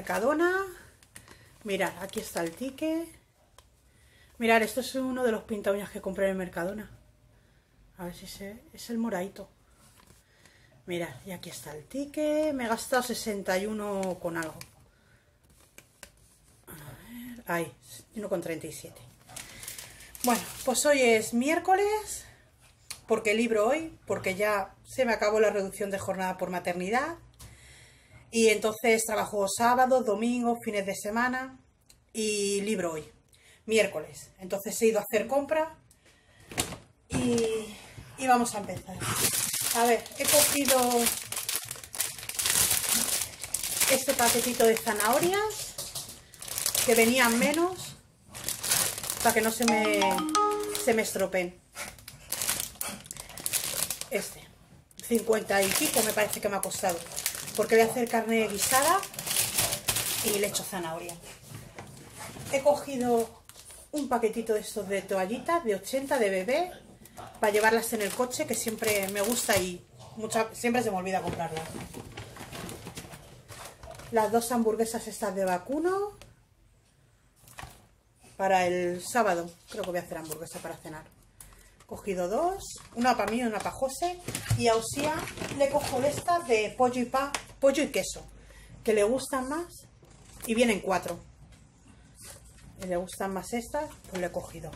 Mercadona. Mirad, aquí está el ticket. Mirad, esto es uno de los pinta que compré en el Mercadona. A ver si se... Es el moradito. Mirad, y aquí está el ticket. Me he gastado 61 con algo. A ver... Ahí, 1,37. Bueno, pues hoy es miércoles. Porque libro hoy. Porque ya se me acabó la reducción de jornada por maternidad. Y entonces trabajo sábado, domingo, fines de semana y libro hoy, miércoles. Entonces he ido a hacer compra y, y vamos a empezar. A ver, he cogido este paquetito de zanahorias que venían menos para que no se me, se me estropeen. Este, 50 y pico me parece que me ha costado porque voy a hacer carne guisada y le echo zanahoria. He cogido un paquetito de estos de toallitas de 80 de bebé para llevarlas en el coche, que siempre me gusta y siempre se me olvida comprarlas. Las dos hamburguesas estas de vacuno para el sábado. Creo que voy a hacer hamburguesa para cenar. Cogido dos, una para mí y una para José. Y a Usía le cojo estas de pollo y pa, pollo y queso, que le gustan más y vienen cuatro. Le gustan más estas, pues le he cogido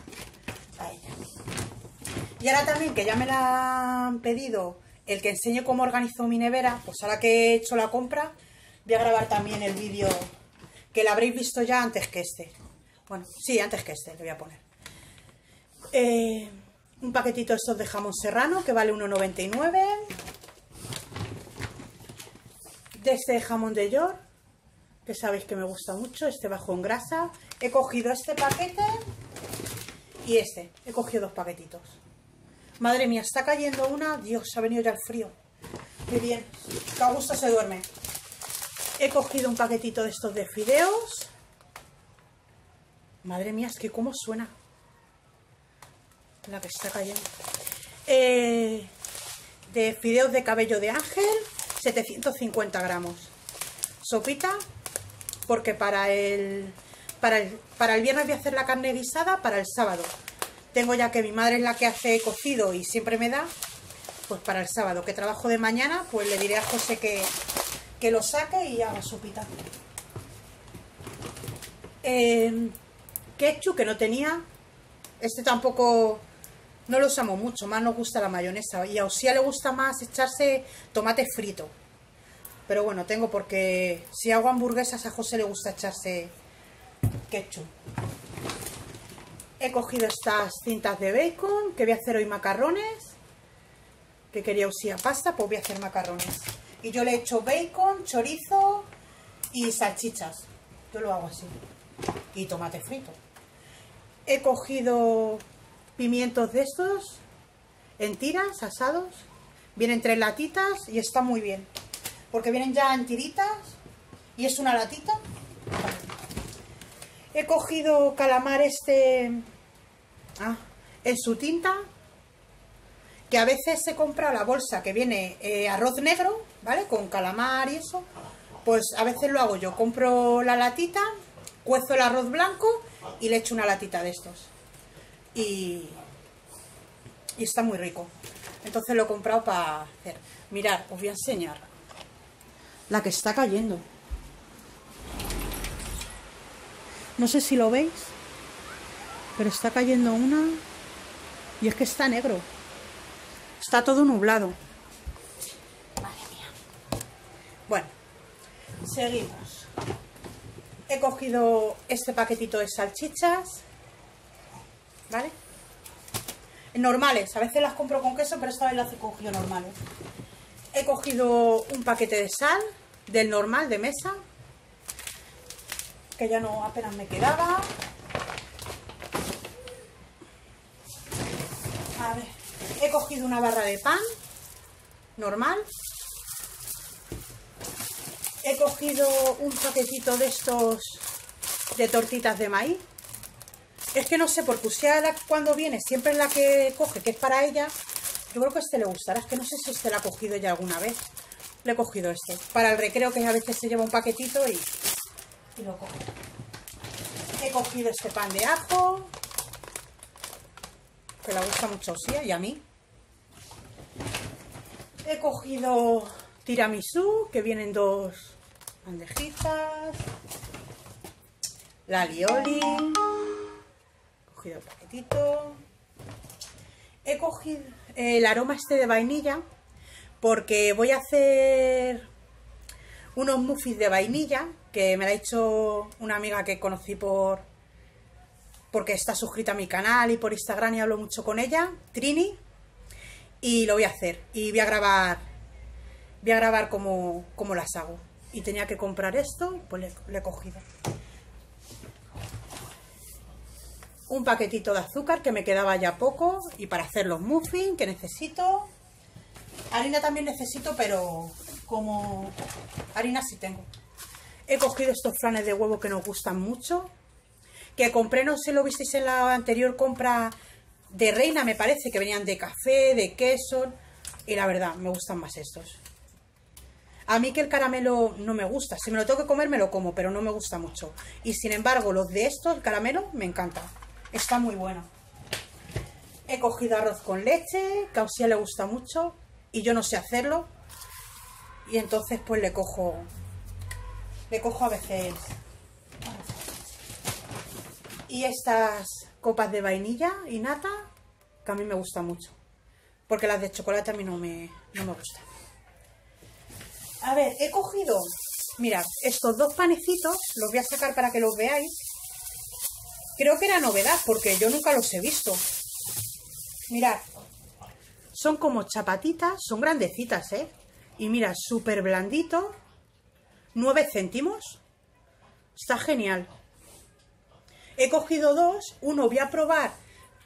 a ella. Y ahora también que ya me la han pedido el que enseñe cómo organizo mi nevera, pues ahora que he hecho la compra, voy a grabar también el vídeo que lo habréis visto ya antes que este. Bueno, sí, antes que este, le voy a poner. Eh, un paquetito de estos de jamón serrano que vale 1,99 de este jamón de York, que sabéis que me gusta mucho, este bajo en grasa. He cogido este paquete y este. He cogido dos paquetitos. Madre mía, está cayendo una. Dios, ha venido ya el frío. Muy bien, que a gusto se duerme. He cogido un paquetito de estos de fideos. Madre mía, es que cómo suena. La que está cayendo. Eh, de fideos de cabello de ángel 750 gramos. Sopita, porque para el, para el, para el viernes voy a hacer la carne guisada, para el sábado. Tengo ya que mi madre es la que hace cocido y siempre me da, pues para el sábado, que trabajo de mañana, pues le diré a José que, que lo saque y haga sopita. Eh, ketchup que no tenía. Este tampoco no lo usamos mucho, más nos gusta la mayonesa. Y a Osía le gusta más echarse tomate frito. Pero bueno, tengo porque si hago hamburguesas a José le gusta echarse ketchup. He cogido estas cintas de bacon, que voy a hacer hoy macarrones. Que quería usar pasta, pues voy a hacer macarrones. Y yo le he hecho bacon, chorizo y salchichas. Yo lo hago así. Y tomate frito. He cogido pimientos de estos en tiras, asados. Vienen tres latitas y está muy bien. Porque vienen ya en tiritas y es una latita. He cogido calamar este ah, en su tinta. Que a veces se compra la bolsa que viene eh, arroz negro, ¿vale? Con calamar y eso. Pues a veces lo hago yo. Compro la latita, cuezo el arroz blanco y le echo una latita de estos y, está muy rico. Entonces lo he comprado para hacer. Mirad, os voy a enseñar la que está cayendo. No sé si lo veis, pero está cayendo una y es que está negro. Está todo nublado. Madre mía. Bueno, seguimos. He cogido este paquetito de salchichas ¿vale? Normales, a veces las compro con queso, pero esta vez las he cogido normales. He cogido un paquete de sal, del normal, de mesa, que ya no apenas me quedaba. He cogido una barra de pan, normal. He cogido un paquetito de estos de tortitas de maíz, es que no sé, porque usted cuando viene siempre es la que coge, que es para ella. Yo creo que este le gustará. Es que no sé si este la ha cogido ya alguna vez. le he cogido este. Para el recreo que a veces se lleva un paquetito y, lo cojo. He cogido este pan de ajo, que le gusta mucho a y a mí. He cogido tiramisú, que vienen dos bandejitas. La lioli. He cogido el paquetito. He cogido el aroma este de vainilla, porque voy a hacer unos muffins de vainilla, que me lo ha hecho una amiga que conocí por porque está suscrita a mi canal y por Instagram y hablo mucho con ella, Trini, y lo voy a hacer. Y voy a grabar, voy a grabar cómo, las hago. Y tenía que comprar esto, pues le, he cogido. Un paquetito de azúcar que me quedaba ya poco y para hacer los muffins que necesito. Harina también necesito, pero como harina sí tengo. He cogido estos flanes de huevo que nos gustan mucho que compré, no sé, lo visteis en la anterior compra de Reina, me parece, que venían de café, de queso, y la verdad, me gustan más estos. A mí que el caramelo no me gusta, si me lo tengo que comer me lo como, pero no me gusta mucho. Y sin embargo, los de estos, el caramelo, me encanta. Está muy bueno. He cogido arroz con leche, que a Usía le gusta mucho, y yo no sé hacerlo. Y entonces pues le cojo, le cojo a veces y estas copas de vainilla y nata, que a mí me gustan mucho. Porque las de chocolate a mí no me, no me gustan. A ver, he cogido, mirad, estos dos panecitos, los voy a sacar para que los veáis. Creo que era novedad, porque yo nunca los he visto. Mirad, son como chapatitas, son grandecitas, ¿eh? Y mira, súper blandito, 9 céntimos. Está genial. He cogido dos, uno voy a probar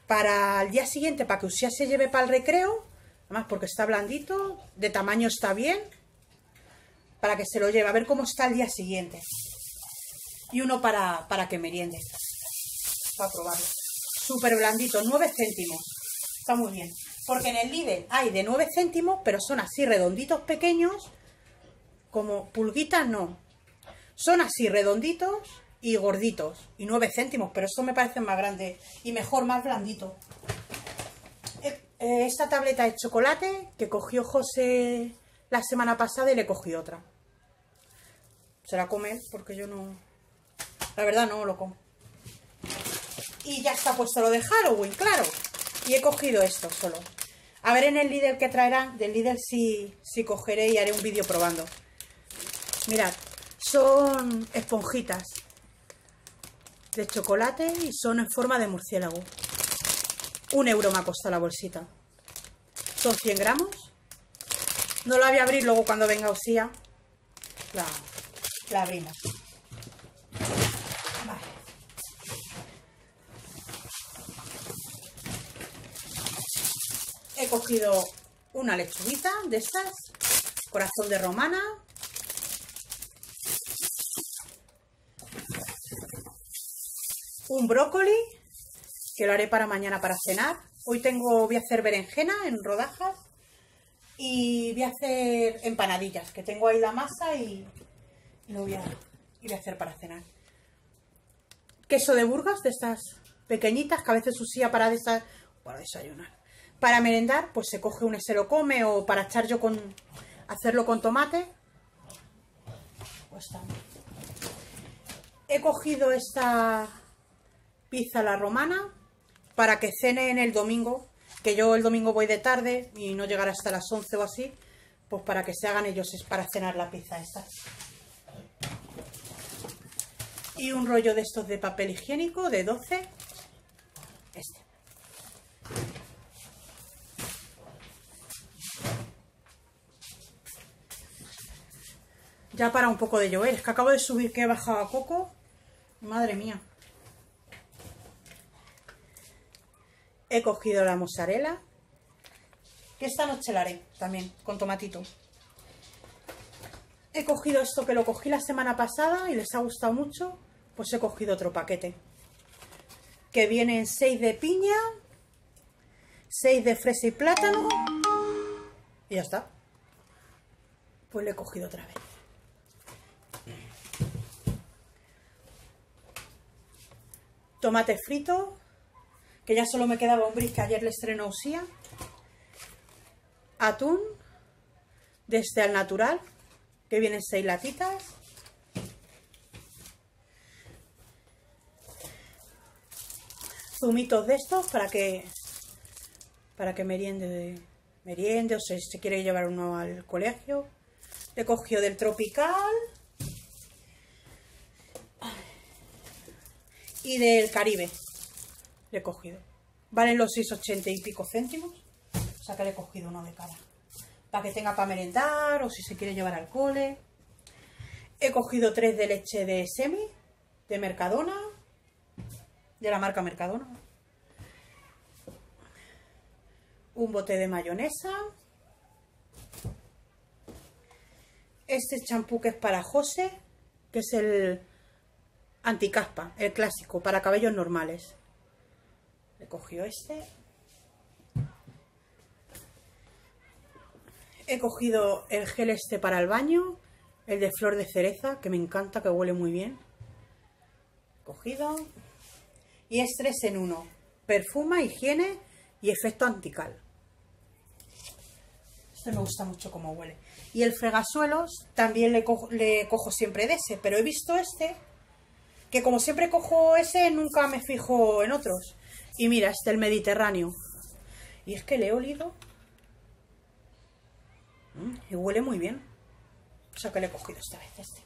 para el día siguiente, para que usted se lleve para el recreo, además porque está blandito, de tamaño está bien, para que se lo lleve, a ver cómo está el día siguiente. Y uno para, para que meriende, para probarlo. Súper blandito, 9 céntimos, está muy bien. Porque en el Lidl hay de 9 céntimos, pero son así redonditos pequeños, como pulguitas no. Son así redonditos y gorditos. Y 9 céntimos, pero esto me parece más grande y mejor, más blandito. Eh, eh, esta tableta de chocolate que cogió José la semana pasada y le cogí otra. Se la come porque yo no... La verdad no lo como. Y ya está puesto lo de Halloween, claro. Y he cogido esto solo. A ver en el líder que traerán. Del líder si cogeré y haré un vídeo probando. Mirad, son esponjitas de chocolate y son en forma de murciélago. Un euro me ha costado la bolsita. Son 100 gramos. No la voy a abrir luego cuando venga Osía. La, la abrimos. He una lechuguita de estas, corazón de romana, un brócoli, que lo haré para mañana para cenar. Hoy tengo, voy a hacer berenjena en rodajas y voy a hacer empanadillas, que tengo ahí la masa y, lo voy a, a hacer para cenar. Queso de Burgos, de estas pequeñitas, que a veces usía para, para desayunar. Para merendar, pues se coge uno y se lo come, o para echar yo con, hacerlo con tomate. Pues He cogido esta pizza la romana para que cene en el domingo, que yo el domingo voy de tarde y no llegar hasta las 11 o así, pues para que se hagan ellos es para cenar la pizza esta. Y un rollo de estos de papel higiénico de 12. Este. Ya para un poco de llover. Es que acabo de subir que he bajado a coco. Madre mía. He cogido la mozzarella, que esta noche la haré también, con tomatito. He cogido esto que lo cogí la semana pasada y les ha gustado mucho, pues he cogido otro paquete. Que vienen 6 de piña, 6 de fresa y plátano y ya está. Pues le he cogido otra vez. Tomate frito, que ya solo me quedaba un bris que ayer le estrenó Usía. Atún, desde al natural, que vienen seis latitas. Zumitos de estos para que para que meriende, de, meriende o si se quiere llevar uno al colegio. Le cogió del tropical y del Caribe. Le he cogido. Valen los 6,80 y pico céntimos. O sea que le he cogido uno de cada. Para que tenga para merendar o si se quiere llevar al cole. He cogido tres de leche de semi, de Mercadona, de la marca Mercadona. Un bote de mayonesa. Este champú que es para José, que es el anticaspa, el clásico, para cabellos normales. Le cogió este. He cogido el gel este para el baño, el de flor de cereza, que me encanta, que huele muy bien. Cogido. Y es tres en uno. Perfuma, higiene y efecto antical. Este me gusta mucho cómo huele. Y el fregasuelos también le cojo siempre de ese, pero he visto este, que como siempre cojo ese, nunca me fijo en otros. Y mira, este el Mediterráneo. Y es que le he olido. Mm, y huele muy bien. O sea que le he cogido esta vez este.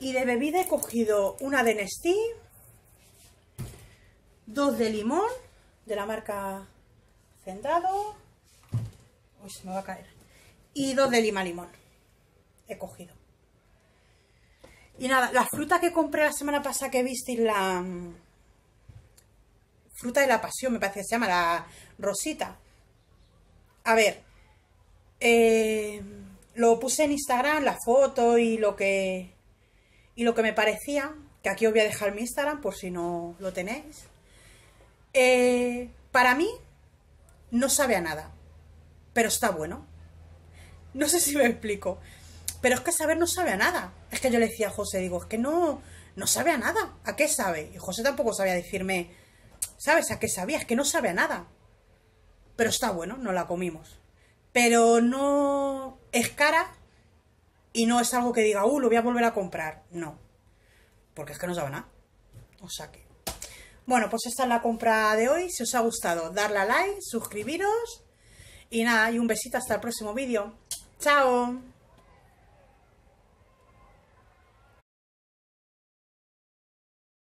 Y de bebida he cogido una de Nestí, dos de limón, de la marca Cendado. Uy, se me va a caer. Y dos de lima limón. He cogido. Y nada, la fruta que compré la semana pasada que visteis, la mm, fruta de la pasión, me parece que se llama, la rosita. A ver, eh, lo puse en Instagram, la foto y lo que y lo que me parecía, que aquí os voy a dejar mi Instagram por si no lo tenéis. Eh, para mí no sabe a nada, pero está bueno. No sé si me explico. Pero es que saber no sabe a nada. Es que yo le decía a José, digo, es que no, no sabe a nada. ¿A qué sabe? Y José tampoco sabía decirme, ¿sabes a qué sabía? Es que no sabe a nada. Pero está bueno, no la comimos. Pero no es cara y no es algo que diga, uh, lo voy a volver a comprar. No. Porque es que no sabe nada. O sea que. Bueno, pues esta es la compra de hoy. Si os ha gustado, darle a like, suscribiros. Y nada, y un besito hasta el próximo vídeo. ¡Chao!